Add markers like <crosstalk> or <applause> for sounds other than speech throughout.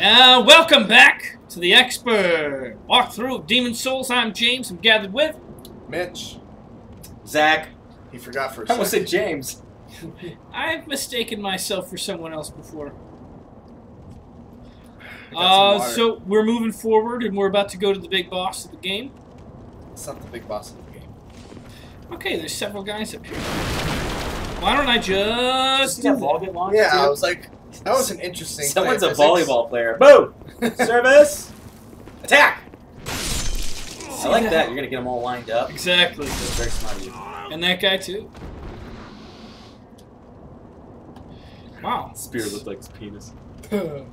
Uh, welcome back to the expert walkthrough of Demon's Souls. I'm James. I'm gathered with. Mitch. Zach. He forgot for a I almost second. said James. <laughs> I've mistaken myself for someone else before. I Uh, so we're moving forward, and we're about to go to the big boss of the game. It's not the big boss of the game. Okay, there's several guys up here. Why don't I just do that? volleyball launch? Yeah, I was like, that was an interesting. Someone's a play volleyball player. Boom! <laughs> Service! Attack! I like that? that. You're gonna get them all lined up. Exactly. That's very smart of you. And that guy too. Wow. Spear looked like his penis. <laughs>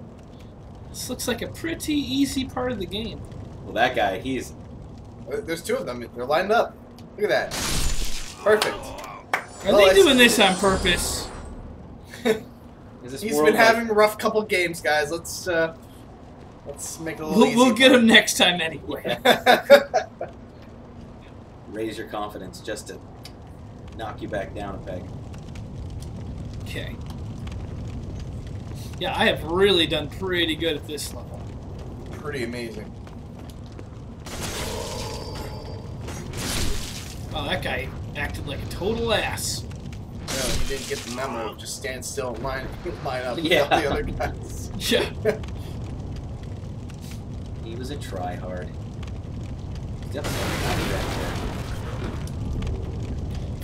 This looks like a pretty easy part of the game. Well, that guy, he's. There's two of them. They're lined up. Look at that. Perfect. Are Oh, they doing this on purpose? Is this He's world been like- having a rough couple games, guys. Let's uh, let's make it a little We'll, easy. we'll get him next time anyway. <laughs> raise your confidence just to knock you back down a peg. Okay. Yeah, I have really done pretty good at this level. Pretty amazing. Oh, that guy acted like a total ass. No, he didn't get the memo. Just stand still and line, <laughs> line up Yeah. all the other guys. <laughs> Yeah. <laughs> He was a tryhard. Definitely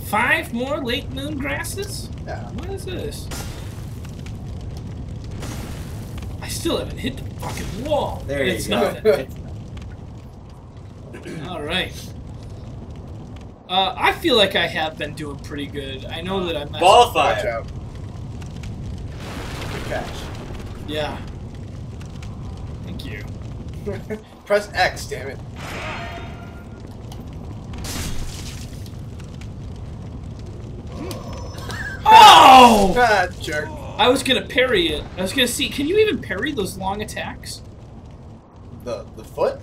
Five more late moon grasses? Yeah. What is this? I still haven't hit the fucking wall. there. There it's you go. nothing. Alright. Uh, I feel like I have been doing pretty good. I know that I'm not. Ball Watch out. Good catch. Yeah. Thank you. <laughs> Press X, damn it. <laughs> Oh! <laughs> Ah, jerk. I was gonna parry it. I was gonna see. Can you even parry those long attacks? The the foot?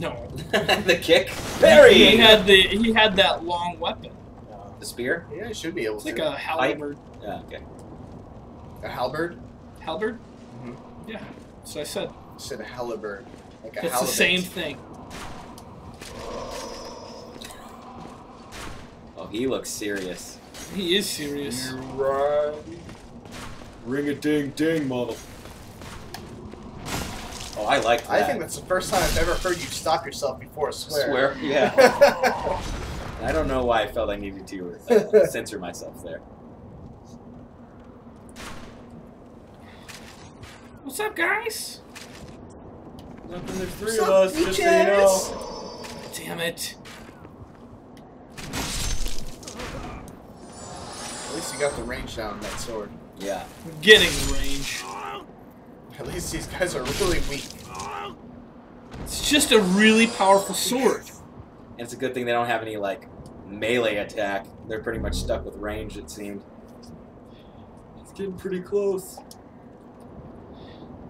No. <laughs> the kick. Barry. He had the. He had that long weapon. the spear. Yeah, you should be able It's to. like a halberd. Yeah. Okay. a halberd? Halberd? Mhm. Yeah. So I said. You said a halberd. Like a It's the same thing. Oh, he looks serious. He is serious. right. Ring a ding ding, mother. Oh, I like that. I think that's the first time I've ever heard you stop yourself before a swear. Swear? Yeah. <laughs> I don't know why I felt I needed to uh, <laughs> censor myself there. What's up, guys? Nothing, there's three What's of up, us, just so you know. Damn it. At least you got the range down on that sword. Yeah. I'm getting the range. At least these guys are really weak. It's just a really powerful sword. And it's a good thing they don't have any, like, melee attack. They're pretty much stuck with range, it seemed. It's getting pretty close.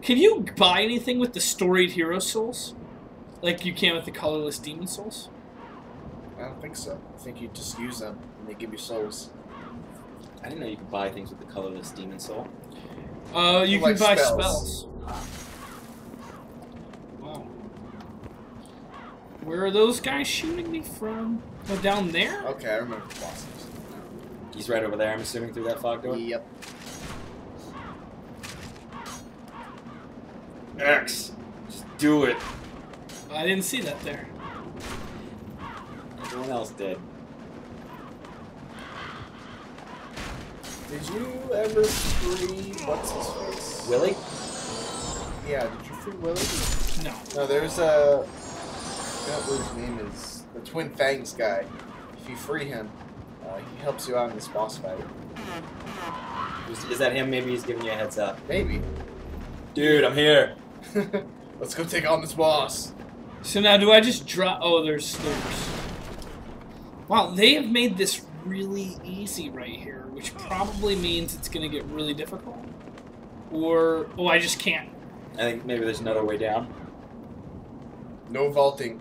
Can you buy anything with the storied hero souls? Like you can with the colorless demon souls? I don't think so. I think you just use them and they give you souls. I didn't know you could buy things with the colorless demon soul. Uh, you Like can buy spells. spells. Wow. Where are those guys shooting me from? Oh, down there? Okay, I remember the bosses. He's right over there, I'm assuming, through that fog door. Yep. X. Just do it. I didn't see that there. Everyone else did. Did you ever free what's his face? Willie? Yeah, did you free Willie? No. No, there's a. I forgot what his name is. The Twin Fangs guy. If you free him, uh, he helps you out in this boss fight. Is, is that him? Maybe he's giving you a heads up. Maybe. Dude, I'm here. <laughs> Let's go take on this boss. So now do I just drop? Oh, there's stairs. Wow, they have made this really easy right here, which probably means it's gonna get really difficult. Or oh, I just can't. I think maybe there's another way down. No vaulting.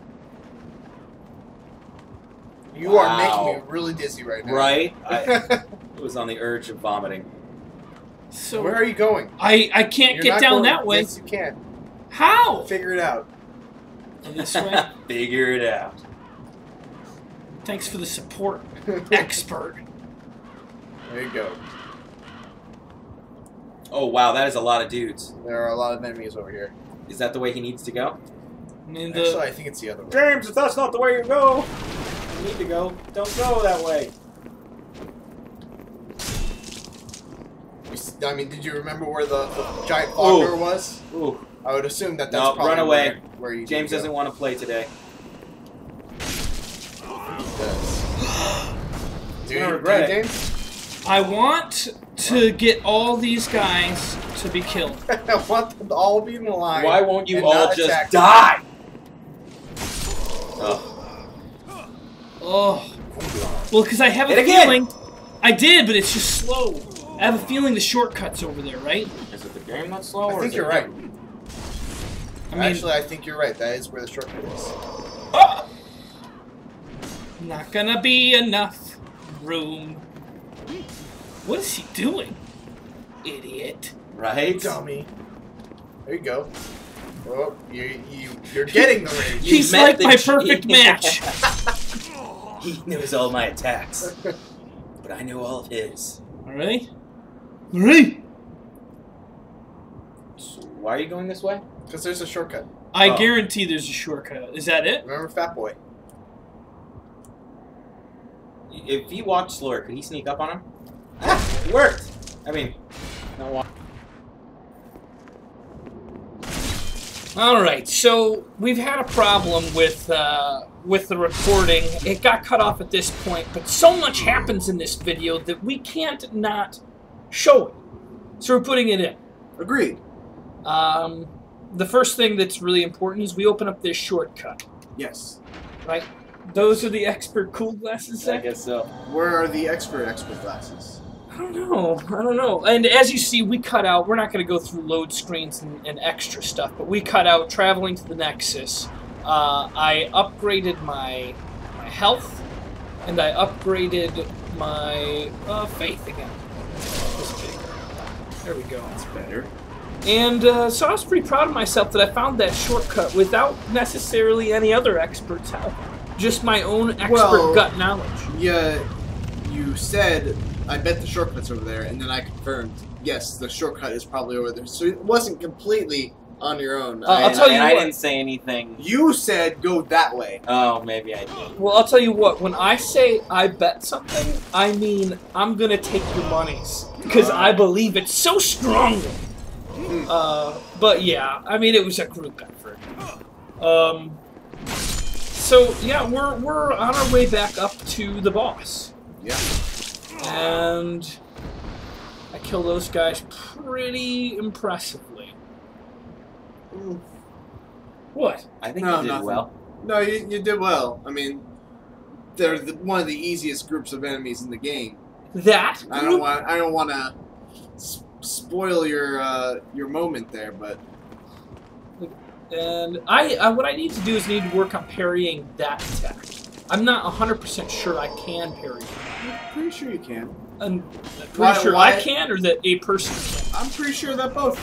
You are making me really dizzy right now. Right? I <laughs> was on the urge of vomiting. So Where are you going? I I can't You're get not down going- that way. Yes, you can. How? Figure it out. This way. <laughs> Figure it out. Thanks for the support, <laughs> expert. There you go. Oh wow, that is a lot of dudes. There are a lot of enemies over here. Is that the way he needs to go? I Actually, I think it's the other way. James, if that's not the way you go, you need to go. Don't go that way. I mean, did you remember where the, the giant fogger was? Ooh, I would assume that that's No, probably run away. Where, where you James doesn't want to play today. Do gonna you, regret it. I want to get all these guys to be killed. <laughs> I want them to all be in the line. Why won't you all just die? Ugh. Oh. Well, because I have a feeling. I did, but it's just slow. I have a feeling the shortcut's over there, right? Is it the game that's slow? I or think you're right. I mean, Actually, I think you're right. That is where the shortcut is. not gonna be enough room. What is he doing? Idiot. Right? Dummy. There you go. Oh, you, you, you're getting the ring. You He's like my perfect <laughs> match. he knows all my attacks, but I know all of his. Alright? Alright! So why are you going this way? Because there's a shortcut. I Oh. guarantee there's a shortcut. Is that it? Remember Fat Boy? If he walked slower, could he sneak up on him? Ah, it worked. I mean, not walk. Alright, so we've had a problem with uh, with the recording. It got cut off at this point, but so much happens in this video that we can't not show it. So we're putting it in. Agreed. Um, the first thing that's really important is we open up this shortcut, Yes. right? Those are the expert cool glasses. I guess so. Where are the expert expert glasses? I don't know. I don't know. And as you see, we cut out. We're not going to go through load screens and, and extra stuff, but we cut out traveling to the Nexus. Uh, I upgraded my my health, and I upgraded my uh, faith again. There we go. That's better. And uh, so I was pretty proud of myself that I found that shortcut without necessarily any other expert's help. Just my own expert Well- gut knowledge. Yeah, you said I bet the shortcut's over there, and then I confirmed yes, the shortcut is probably over there. So it wasn't completely on your own. Uh, I'll and, tell you and I didn't say anything. you said go that way. Oh, maybe I did. Well, I'll tell you what. When I say I bet something, I mean I'm gonna take your monies because I believe it so strongly. Uh, but yeah, I mean it was a group effort. Um, so yeah, we're we're on our way back up to the boss, Yeah. and I kill those guys pretty impressively. What? I think No, I did nothing. well. No, you, you did well. I mean, they're the, one of the easiest groups of enemies in the game. That? I don't want. I don't want to spoil your uh, your moment there, but And I, I, what I need to do is need to work on parrying that attack. I'm not 100% sure I can parry. it. I'm pretty sure you can. I'm pretty Why- sure why- I can, or that a person can. I'm pretty sure that both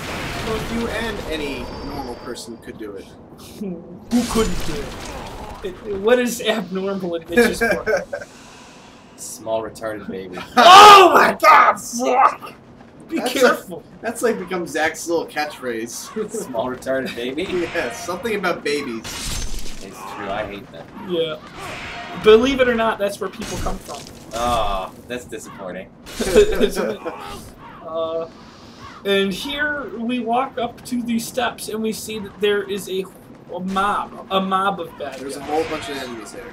both you and any normal person could do it. <laughs> Who couldn't do it? It- What is abnormal in <laughs> Mitch's book? Small retarded baby. <laughs> oh my god! Fuck! Be That's a- careful. That's like become Zach's little catchphrase. <laughs> Small retarded baby. <laughs> yeah, something about babies. It's true. I hate them. Yeah. Believe it or not, that's where people come from. Oh, that's disappointing. <laughs> Uh, and here we walk up to these steps and we see that there is a, a mob, a mob of bad There's a whole bunch of enemies there.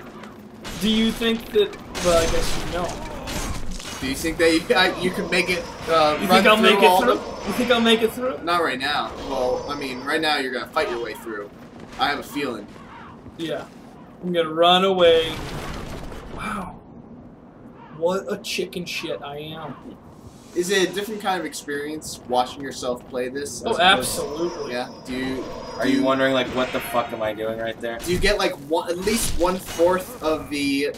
Do you think that? Well, I guess you know. Do you think that <laughs> you, I, you could make it uh, You run think I'll make it through? of them? You think I'll make it through? Not right now. Well, I mean, right now you're gonna fight your way through. I have a feeling. Yeah. I'm gonna run away. Wow. What a chicken shit I am. Is it a different kind of experience watching yourself play this? Oh, opposed- absolutely. Yeah. Do you Are you wondering like what the fuck am I doing right there? do you get like one, at least one fourth of the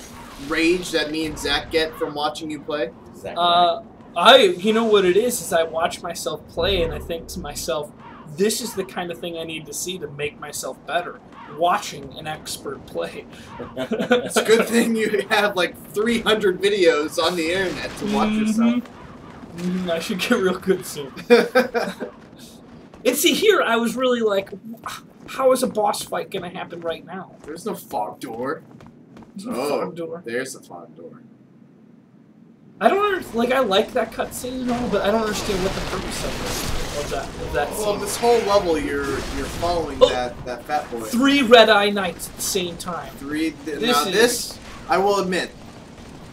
rage that me and Zach get from watching you play? Exactly. Uh, I, you know what it is, is I watch myself play and I think to myself, this is the kind of thing I need to see to make myself better. Watching an expert play. <laughs> It's a good thing you have like 300 videos on the internet to watch yourself. Mhm, I should get real good soon. <laughs> And see, here I was really like, how is a boss fight gonna happen right now? There's no fog door. There's Oh. fog door. There's a fog door. I don't under- like. I like that cutscene and all, but I don't understand what the purpose of it of that of that Well, scene. this whole level, you're you're following Oh. that that fat boy. Three red eye knights at the same time. Three. Th- This now is- this, I will admit.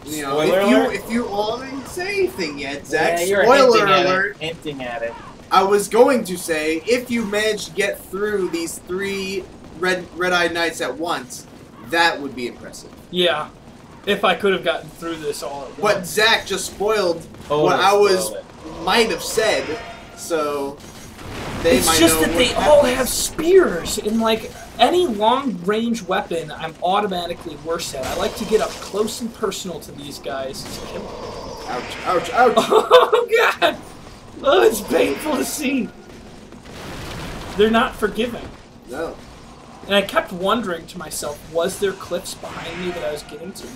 You know, Spoiler if you alert? if you well, I didn't say anything yet, Zach. Yeah, you're Spoiler hinting at alert. it. Hinting at it. I was going to say if you manage to get through these three red red eye knights at once, that would be impressive. Yeah, if I could have gotten through this all at once. But. Zach just spoiled Totally what I was it. might have said, so they it's might just know that what they all have spears, and like any long range weapon, I'm automatically worse at. I like to get up close and personal to these guys to kill them. Ouch! Ouch! Ouch! <laughs> Oh god! Oh, it's painful to see. They're not forgiving. no. And I kept wondering to myself, was there cliffs behind me that I was getting to?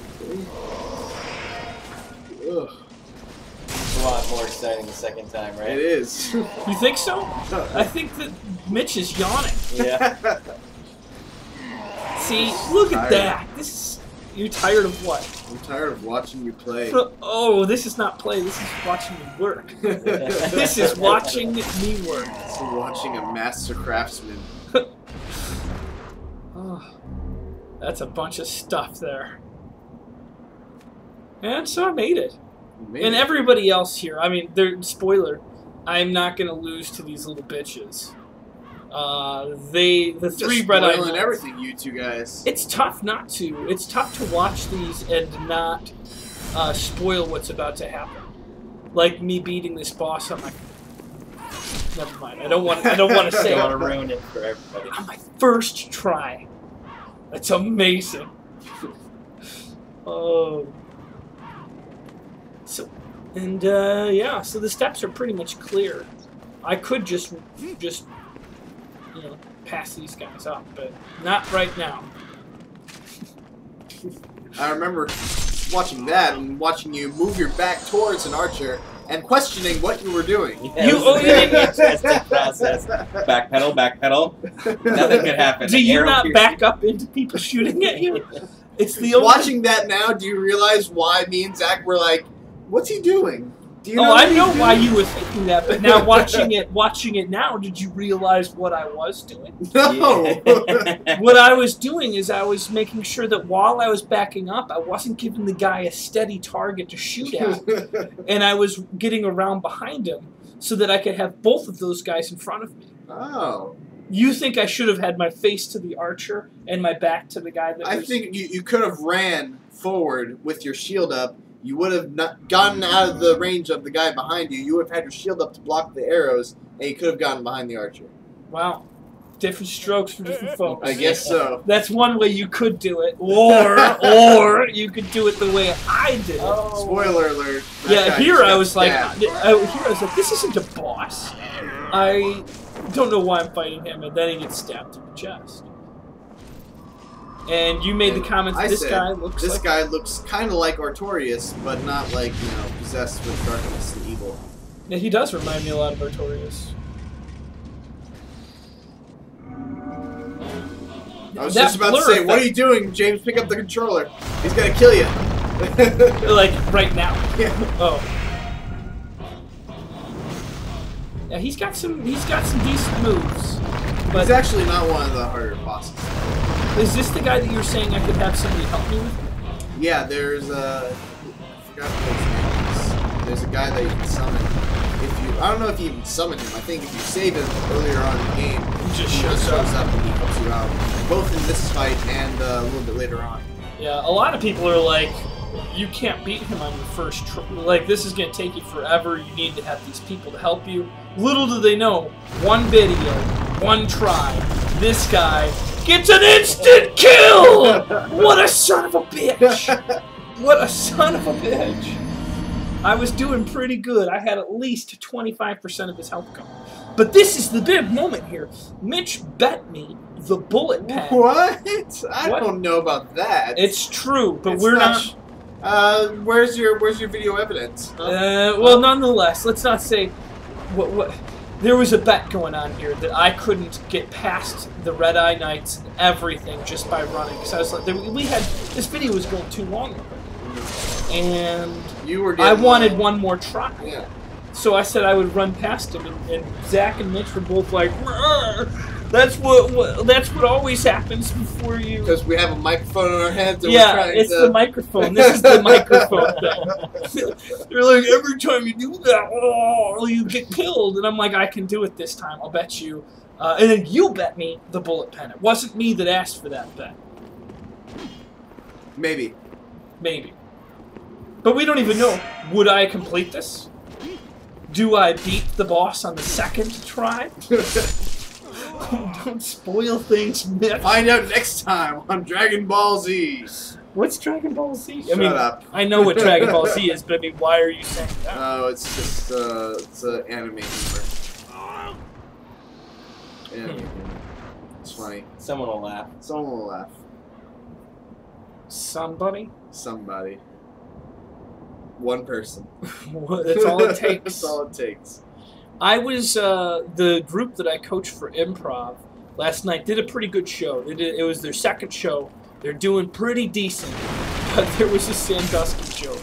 Ugh. It's a lot more exciting the second time, right? It is. You think so? <laughs> I think that Mitch is yawning. Yeah. <laughs> See, look at that. This is. You're tired of what? I'm tired of watching you play. Oh, this is not play. This is watching me work. <laughs> This is watching me work. It's watching a master craftsman. That's a bunch of stuff there. And so I made it. Maybe. And everybody else here, I mean, they're spoiler. I'm not gonna lose to these little bitches. Uh, they the Just three red eyed spoiling everything, you two guys. It's tough not to. It's tough to watch these and not uh, spoil what's about to happen. Like me beating this boss on my. Never mind. I don't want. I don't want to I say don't want to ruin it for everybody. on my first try. That's amazing. oh. So, and uh, yeah, so the steps are pretty much clear. I could just, just, you know, pass these guys up, but not right now. I remember watching that and watching you move your back towards an archer and questioning what you were doing. <laughs> Yeah, You- it was <laughs> oh, a you very didn't- interesting process. Backpedal, backpedal. Nothing could happen. Do you not piercing. back up into people shooting at you? It's the only. Watching that now, do you realize why me and Zach were like, "What's he doing?" Do you Oh, I he's know why you were thinking that, but now watching it, watching it now, did you realize what I was doing? <laughs> No. Yeah. <laughs> what I was doing is I was making sure that while I was backing up, I wasn't giving the guy a steady target to shoot at, <laughs> and I was getting around behind him so that I could have both of those guys in front of me. oh, You think I should have had my face to the archer and my back to the guy that I was... think you, you could have ran forward with your shield up. You would have not gotten out of the range of the guy behind you. You would have had your shield up to block the arrows, and you could have gotten behind the archer. Wow, different strokes for different <laughs> folks. I guess so. That's one way you could do it, or <laughs> or you could do it the way I did it. Oh. Spoiler alert. Yeah, here I was like, stabbed. I, here I was like, this isn't a boss. I don't know why I'm fighting him, and then he gets stabbed in the chest. And you made the comment, I this said, guy looks This like. guy looks kind of like Artorias, but not like you know possessed with darkness and evil. Yeah, he does remind me a lot of Artorias. I was That just about to say, what are you doing, James? Pick up the controller. He's gonna kill you. <laughs> Like right now. <laughs> Yeah. Oh. Yeah, he's got some. He's got some decent moves. He's But actually not one of the harder bosses. is this the guy that you were saying I could have somebody help me with? Yeah, there's a. I forgot what his name is. There's a guy that you can summon. If you, I don't know if you even summon him. I think if you save him earlier on in the game, He just shows just up. up and he helps you out, both in this fight and uh, a little bit later on. Yeah, a lot of people are like, you can't beat him on your first try. Like, this is going to take you forever. You need to have these people to help you. Little do they know, one video, one try, this guy gets an instant kill! What a son of a bitch! What a son of a bitch! I was doing pretty good. I had at least 25% of his health gone. But this is the big moment here. Mitch bet me the bullet pen. What? I What? don't know about that. It's true, but It's we're not. sh- Uh, where's your Where's your video evidence? Huh? Uh, well, nonetheless, let's not say what what. There was a bet going on here that I couldn't get past the Red Eye Knights and everything just by running. Because I was like, there- we had this video was going too long, and you were. I wanted long. one more try. Yeah. So I said I would run past him, and, and Zach and Mitch were both like, "Rrr." "That's what, what that's what always happens before you." Because we have a microphone in our hands. And we're Yeah, it's to... the microphone. This is the <laughs> microphone thing. They're like, every time you do that, oh, you get killed. And I'm like, I can do it this time. I'll bet you. Uh, and then you bet me the bullet pen. It wasn't me that asked for that bet. Maybe. Maybe. But we don't even know. Would I complete this? Do I beat the boss on the second try? <laughs> <laughs> don't spoil things. Find out next time on Dragon Ball Z. What's Dragon Ball Z? I Shut mean, up. I know what Dragon Ball Z <laughs> is, but I mean, why are you saying that? Oh, it's just uh, it's uh, anime humor. Anime Hmm. humor. It's funny. Someone will laugh. Someone will laugh. Somebody? Somebody. One person. <laughs> That's all it takes. That's all it takes. I was uh, the group that I coached for improv last night did a pretty good show. They did, it was their second show. They're doing pretty decent, <laughs> but there was a Sandusky joke,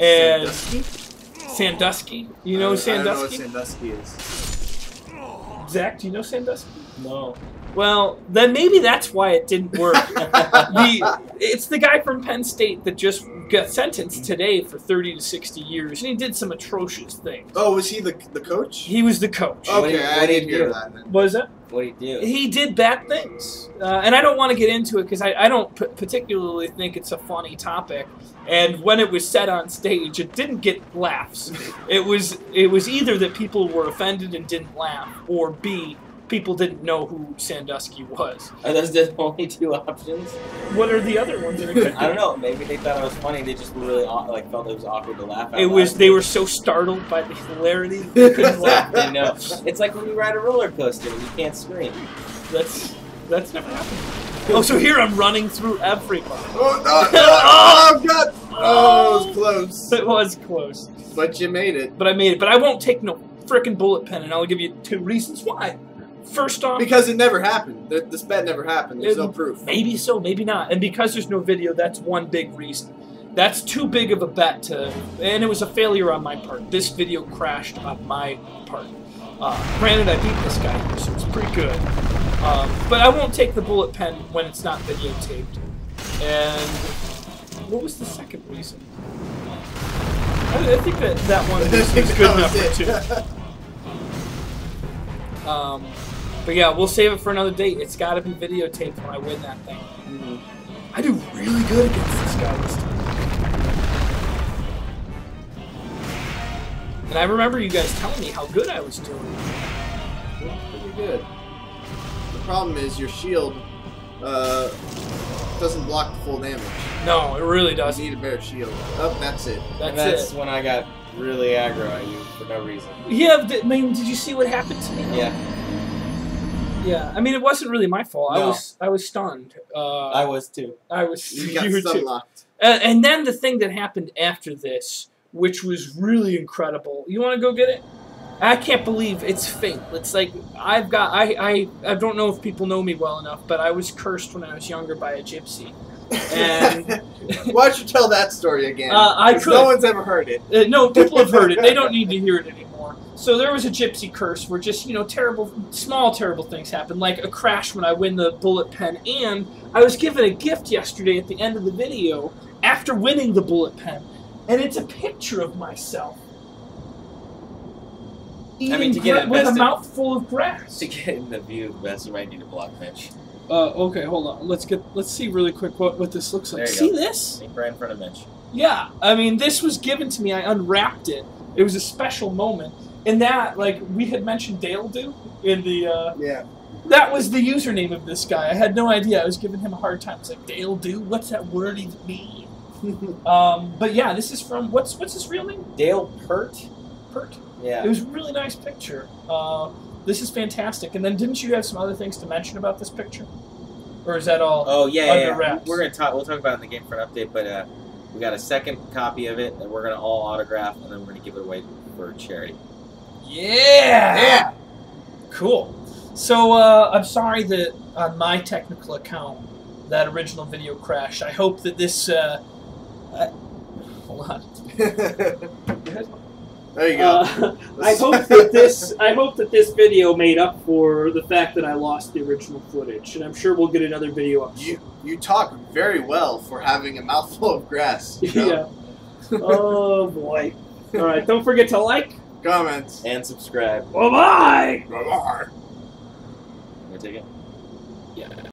and Sandusky? Sandusky. You know I- Sandusky? I don't know what Sandusky is. Zach, do you know Sandusky? No. Well, then maybe that's why it didn't work. <laughs> the, it's the guy from Penn State that just got sentenced today for 30 to 60 years, and he did some atrocious things. Oh, was he the the coach? He was the coach. Okay, did- I what did didn't he hear do? that. Then. What is that? What do you do? He did bad things, uh, and I don't want to get into it because I, I don't p- particularly think it's a funny topic. And when it was said on stage, it didn't get laughs. <laughs> It was it was either that people were offended and didn't laugh, or B, people didn't know who Sandusky was. Are those the only two options? What are the other ones? That it could <laughs> I don't know. Maybe they thought it was funny. They just were really like felt it was awkward to laugh. Out It was loud. they were so startled by the hilarity they couldn't <laughs> laugh. They know. It's like when you ride a roller coaster, and you can't scream. That's that's never happened. Oh, so here I'm running through everybody. Oh no! no <laughs> oh god! Oh, it oh. was close. It was close. But you made it. but I made it. But I won't take no frickin' bullet pen, and I'll give you two reasons why. First off, Because it never happened. Th- This bet never happened. There's It- no proof. maybe so, maybe not, and because there's no video, that's one big reason. That's too big of a bet to, and it was a failure on my part. This video crashed on my part. Uh, granted, I beat this guy, here, so it's pretty good. Um, but I won't take the bullet pen when it's not videotaped. And what was the second reason? I, I think that that one <laughs> was, was good enough for two. <laughs> Um, but yeah, we'll save it for another date. It's got to be videotaped when I win that thing. I do really good against this guy this time. And I remember you guys telling me how good I was doing. Pretty good. The problem is your shield uh, doesn't block the full damage. No, it really does. You need a better shield. Oh, that's it. That's, that's it. when I got really aggro at you for no reason. Yeah, th- I mean, did you see what happened to me? Yeah, Yeah. I mean, it wasn't really my fault. I was I was stunned. Uh, I was too. I was. You <laughs> got were stun too. Uh, and then the thing that happened after this, which was really incredible. You want to go get it? I can't believe it's fate. It's like I've got I, I I don't know if people know me well enough, but I was cursed when I was younger by a gypsy. And <laughs> Why don't you tell that story again? Uh, I could. No one's ever heard it. uh, no, people have heard it. They don't need to hear it anymore. So there was a gypsy curse where just you know terrible, small terrible things happen, like a crash when I win the bullet pen, and I was given a gift yesterday at the end of the video after winning the bullet pen, and it's a picture of myself. Eating mean, to get it with a mouthful of grass. To get in the view, best you might need to block Mitch. Uh, okay, hold on. Let's get let's see really quick what, what this looks like. See go. this? Right in front of Mitch. Yeah, I mean, this was given to me. I unwrapped it. It was a special moment. And that, like, we had mentioned Dale do in the. Uh, Yeah. that was the username of this guy. I had no idea. I was giving him a hard time. It's like Dale do. What's that word even mean? <laughs> um, but yeah, this is from what's what's his real name? Dale Pert. Pert. Yeah. It was a really nice picture. Uh, this is fantastic. And then didn't you have some other things to mention about this picture? Or is that all? Oh yeah, Under yeah, yeah. wraps. We're gonna talk. We'll talk about it in the game for an update. But uh, we got a second copy of it that we're gonna all autograph, and then we're gonna give it away for charity. Yeah! Yeah. Cool. So uh, I'm sorry that on my technical account that original video crashed. I hope that this. Uh, uh, hold on. <laughs> there you go. Uh, <laughs> I hope that this I hope that this video made up for the fact that I lost the original footage, and I'm sure we'll get another video up. you you talk very well for having a mouthful of grass. You <laughs> know? yeah. Oh boy. All right. Don't forget to like. Comments. And subscribe. Bye bye. Bye-bye. You wanna take it? Yeah.